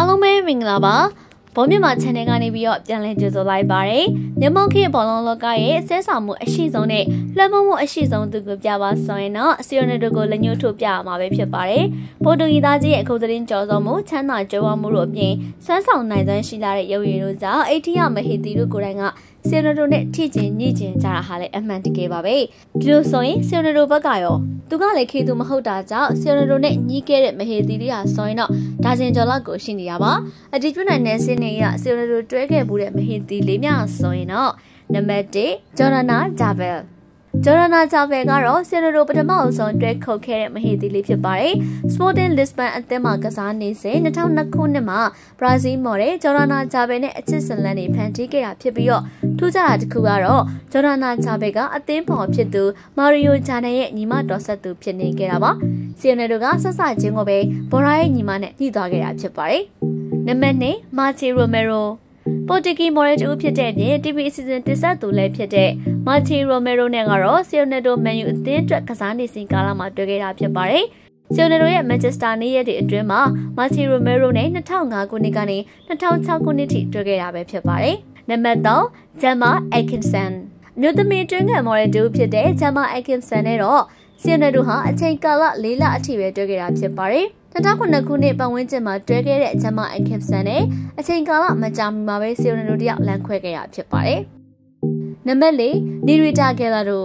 အားလုံးပဲမင်္ဂလာပါဘောမြမ channel ကနေပြီးတော့ပြန်လည်ကြိုဆိုလိုက်ပါတယ်မြန်မာခေတ်ဘောလုံးလောကရဲ့ဆဲဆောင်မှုအရှိဆုံးနဲ့လွှမ်းမိုးမှုအရှိဆုံးသူကိုပြပါဆိုရင်တော့အစီအရတို့ကိုလက်ညှိုးထိုးပြရမှာပဲဖြစ်ပါတယ်ပိုတူဂီသားကြီးရဲ့အခုသတင်းကြော်စောမှုချမ်းသာကြွယ်ဝမှုတို့အပြင်ဆွမ်းဆောင်နိုင်စွမ်းရှိလာတဲ့ရုပ်ရည်တို့ကြောင့်အိထီယမဟီတီတို့ကိုယ်တိုင်ကဆီယနိုတိုနဲ့ထိကျင်ညှိကျင်ကြတာဟာလည်းအမှန်တကယ်ပါပဲဒီလိုဆိုရင်ဆီယနိုတိုဘက်ကရော သူကလည်းခေသူမဟုတ်တာကြောင့်ဆီယနိုတိုနဲ့ညှိခဲ့တဲ့မဟေတီလေးဟာဆိုရင်တော့ဒါဇင်ကျော်လောက်ကိုရှိနေရပါအတီးကျွနိုင်တဲ့စင်းနေရဆီယနိုတိုတွဲခဲ့မှုတဲ့မဟေတီလေးများဆိုရင်တော့နံပါတ်1ဂျော်ဒနာဂျာဗယ် ဂျော်ဒနာဂျာဗယ်ကတော့ဆီယနိုတိုပထမအဆုံးတွဲခုတ်ခဲ့တဲ့မဟေတီလေးဖြစ်ပါတယ်။ Sporting Lisbon အသင်းမှာကစားနေစဉ်2002ခုနှစ်မှာဘရာဇီးမော်တဲ့ဂျော်ဒနာဂျာဗယ်နဲ့အချစ်စလန်တွေဖန်တီးခဲ့တာဖြစ်ပြီးတော့ထူးခြားတာတစ်ခုကတော့ဂျော်ဒနာဂျာဗယ်ကအသင်းဖော်ဖြစ်သူမာရီယိုဂျာနယ်ရဲ့ညီမတော်ဆက်သူဖြစ်နေခဲ့တာပါ။ဆီယနိုတိုကဆက်စချင်းကိုပဲဘော်ရာရဲ့ညီမနဲ့ညှိသွားခဲ့တာဖြစ်ပါတယ်။နံပါတ်2မာချီရိုမဲရို ပေါ်တူဂီမော်ရတူဖြစ်တဲ့ပြင် TV အစီအစဉ်တင်ဆက်သူလည်းဖြစ်တဲ့မာချီရိုမဲရိုနဲ့ကတော့ဆီယိုနက်တိုမန်ယူအသင်းအတွက်ကစားနေစဉ်ကာလမှာတွေ့ခဲ့တာဖြစ်ပါတယ်။ဆီယိုနက်တိုရဲ့မန်ချက်စတာနေ့ရက်တွေအတွင်းမှာမာချီရိုမဲရိုနဲ့2005ခုနှစ်ကနေ2006ခုနှစ်ထိတွေ့ခဲ့တာပဲဖြစ်ပါတယ်။နံပါတ်3ဂျမ်မာအက်ကင်ဆန်မြို့သမီးတွင်းငံမော်ရတူဖြစ်တဲ့ဂျမ်မာအက်ကင်ဆန်နဲ့တော့ဆီယိုနက်တိုဟာအချိန်ကာလ၄လအထိပဲတွေ့ခဲ့တာဖြစ်ပါတယ်။ 2009ခုနှစ်ပတ်ဝန်းကျင်မှာတွဲခဲ့တဲ့ဂျမအန်ခင်ဆန်နဲ့အချိန်ကာလမကြာမီမှာပဲဆီယိုနနိုတယောက်လမ်းခွဲခဲ့တာဖြစ်ပါတယ်။နံပါတ်၄နီရီတာဂဲလာတို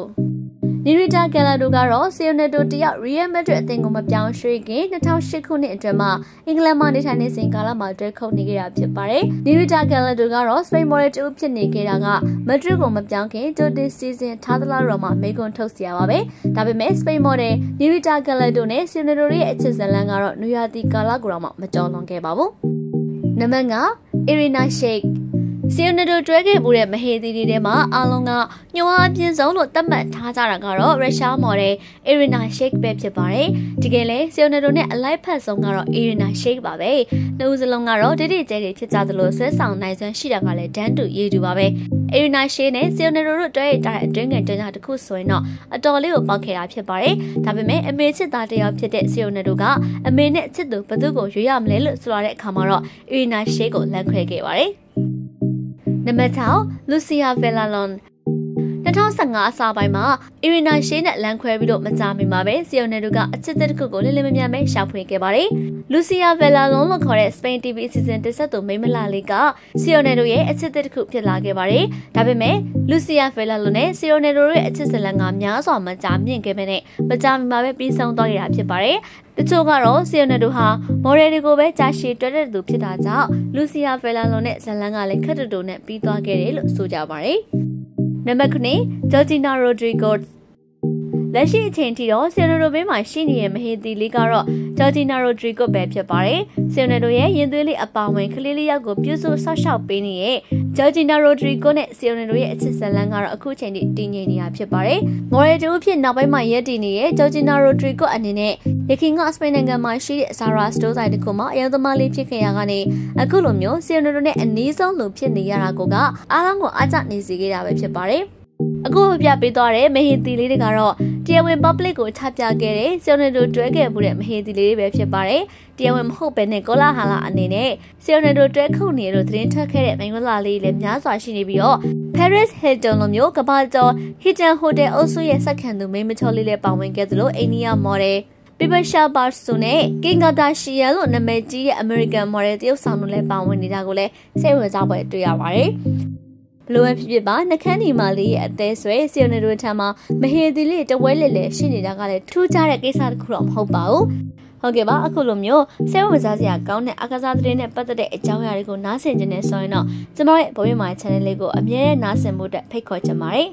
နီရီတာဂယ်လာဒိုကတော့ဆီယိုနီတိုတယောက်ရီယယ်မက်ဒရစ်အသင်းကိုမပြောင်းရွှေ့ခင်2008ခုနှစ်အတွင်းမှာအင်္ဂလန်မှာနေထိုင်နေစဉ်ကာလမှာတွဲခုတ်နေခဲ့တာဖြစ်ပါတယ်။နီရီတာဂယ်လာဒိုကတော့စပိန်မော်ဒယ်တူဖြစ်နေခဲ့တာကမက်ဒရစ်ကိုမပြောင်းခင်တိုတင်စီစဉ်ထားသလားတော့မှမေကွန်ထုတ်စရာပါပဲ။ဒါပေမဲ့စပိန်မော်ဒယ်နီရီတာဂယ်လာဒိုနဲ့ဆီယိုနီတိုရဲ့အချစ်ဇလန်ကတော့နွေရာသီကာလကိုတော့မှမကြော်လွန်ခဲ့ပါဘူး။နံပါတ်9 Irina Sheikh ဆီယိုနတိုတွဲခဲ့မှုတဲ့မဟေသီတွေထဲမှာအားလုံးကညှိုးအားပြင်းဆုံးလို့သတ်မှတ်ထားကြတာကတော့ရုရှားမော်ဒယ်အီရီနာရှိတ်ပဲဖြစ်ပါတယ်။တကယ်လဲဆီယိုနတိုနဲ့အလိုက်ဖက်ဆုံးကတော့အီရီနာရှိတ်ပါပဲ။နှစ်ဦးစလုံးကတော့တိတိကျကျဖြစ်ကြသလိုဆွဲဆောင်နိုင်စွမ်းရှိတာကလည်းဒန်းတူရည်တူပါပဲ။အီရီနာရှိတ်နဲ့ဆီယိုနတိုတို့တွဲရတဲ့အတွင်းငယ်တွင်းကြတစ်ခုဆိုရင်တော့အတော်လေးကိုပေါက်ခဲ့တာဖြစ်ပါတယ်။ဒါပေမဲ့အမေချစ်သားတယောက်ဖြစ်တဲ့ဆီယိုနတိုကအမေနဲ့ချစ်သူဘသူ့ကိုရွေးရမလဲလို့ဆိုရတဲ့အခါမှာတော့အီရီနာရှိတ်ကိုလမ်းခွဲခဲ့ပါတယ်။ နံပါတ်6 Lucia Villalon 2015အစပိုင်းမှာအီရီနာရှေးနဲ့လမ်းခွဲပြီးတော့မကြမီမှာပဲစီယိုနယ်တို့ကအချစ်တဲ့တစ်ခုကိုလင်းလင်းမမြမဲရှာဖွေခဲ့ပါတယ်။လူစီယာဗယ်လာလွန်လို့ခေါ်တဲ့ Spain TV အစီအစဉ်တင်ဆက်သူမိမလာလေးကစီယိုနယ်တို့ရဲ့အချစ်တဲ့တစ်ခုဖြစ်လာခဲ့ပါတယ်။ဒါပေမဲ့လူစီယာဗယ်လာလွန်နဲ့စီယိုနယ်တို့ရဲ့အချစ်ဇလန်ကများစွာမကြမြင့်ခဲ့ပေနဲ့မကြမီမှာပဲပြီးဆုံးသွားခဲ့တာဖြစ်ပါတယ်။တချို့ကတော့စီယိုနယ်တို့ဟာမော်ဒယ်တွေကိုပဲကြာရှည်တွဲတဲ့သူဖြစ်တာကြောင့်လူစီယာဗယ်လာလွန်နဲ့ဇလန်ကလည်းခက်တူတူနဲ့ပြီးသွားခဲ့တယ်လို့ဆိုကြပါတယ်။ နံပါတ်9ဂျော်ဂျီနာရိုဒရီဂိုစ် လက်ရှိအချိန်ထိတော့ဆီယနိုရိုဘေးမှာရှိနေတဲ့မဟေတီလေးကတော့ဂျော်ဂျီနာရိုဒရီဂိုပဲဖြစ်ပါတယ်။ဆီယနိုရိုရဲ့ရင်သွေးလေးအပါဝင်ကလေးလေးယောက်ကိုပြုစုဆောက်ရှောက်ပေးနေတဲ့ဂျော်ဂျီနာရိုဒရီဂိုနဲ့ဆီယနိုရိုရဲ့အချစ်ဇလန်ကတော့အခုချိန်ထိတည်ငြိမ်နေတာဖြစ်ပါတယ်။မော်ရတူဖြစ်နောက်ပိုင်းမှာရက်တည်နေတဲ့ဂျော်ဂျီနာရိုဒရီဂိုအနေနဲ့ရခင်ကစပိန်နိုင်ငံမှာရှိတဲ့ဆာရာစတိုးဆိုင်တစ်ခုမှာအယောသမားလေးဖြစ်ခဲ့ရကနေအခုလိုမျိုးဆီယနိုရိုနဲ့အနီးဆုံးလူဖြစ်နေရတာကအားလုံးကိုအားကျနေစေခဲ့တာပဲဖြစ်ပါတယ်။ အခုပြပေးသွားတဲ့မဟေတီလေးတွေကတော့တရားဝင် public ကိုချပြခဲ့တဲ့ဆီယိုနယ်တိုတွဲခဲ့မှုတဲ့မဟေတီလေးတွေပဲဖြစ်ပါတယ်။တရားဝင်မဟုတ်ဘဲနဲ့ကောလာဟာလာအနေနဲ့ဆီယိုနယ်တိုတွဲခုတ်နေလို့သတင်းထွက်ခဲ့တဲ့မင်္ဂလာလေးလည်းများစွာရှိနေပြီးတော့ Paris Hilton လိုမျိုးကမ္ဘာကျော် Hilton Hotel အုပ်စုရဲ့စက္ကန့်သူမိန်းမချောလေးလည်းပါဝင်ခဲ့သလိုအိန္ဒိယ model ပီပရှာဘာဆိုနဲ့ကင်ကာတာရှီယန်လို့နာမည်ကြီးရဲ့ American model တရုတ်ဆောင်တို့လည်းပါဝင်နေတာကိုလည်းစိတ်ဝင်စားပွဲတွေ့ရပါတယ်။ ဘလို့ဖြစ်ဖြစ်ပါနှခမ်းဒီမာလေးရဲ့အသေးဆွဲစီယိုနေတို့ထံမှာမဟေဒီလေးတဝဲလက်လက်ရှိနေတာကလည်းထူးခြားတဲ့ကိစ္စတစ်ခုတော့မဟုတ်ပါဘူးဟုတ်ကဲ့ပါအခုလိုမျိုးဆဲဝမစားစရာကောင်းတဲ့အကစားသတင်းနဲ့ပတ်သက်တဲ့အကြောင်းအရာတွေကိုနားဆင်ကြနေဆိုရင်တော့ကျမရဲ့ဘဝမှာ channel လေးကိုအမြဲတမ်းနားဆင်ဖို့အတွက်ဖိတ်ခေါ်ချင်ပါတယ်